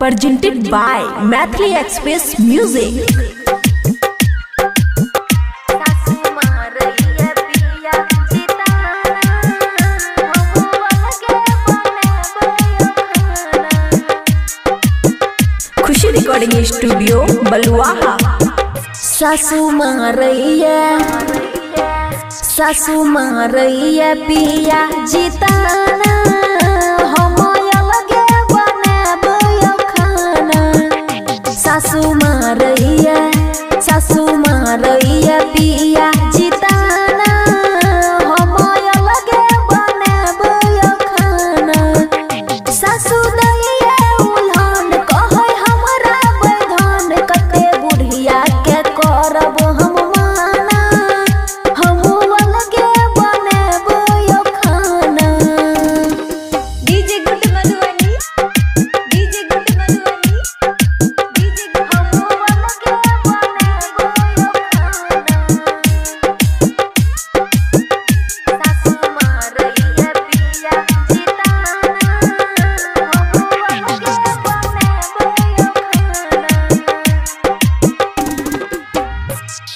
presented by Mathli Express Music. Khushi recording studio Baluaha सासू मारैया सासू मारैया पिया जिताना yeah.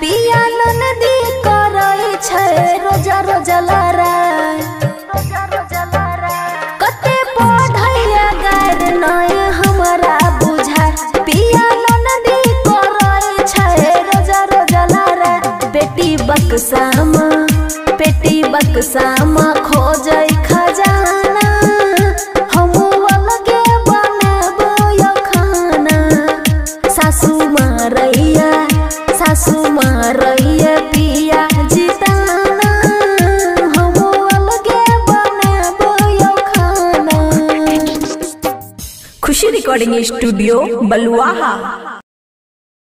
पिया ननदी करै छै रोजा रोजा लड़ाई। कते गार हमरा बुझा पिया ननदी करै छै रोजा रोजा लड़ाई। बेटी बक्सामा बेटी बक्सामा खोजै खुशी रिकॉर्डिंग स्टूडियो बलुआहा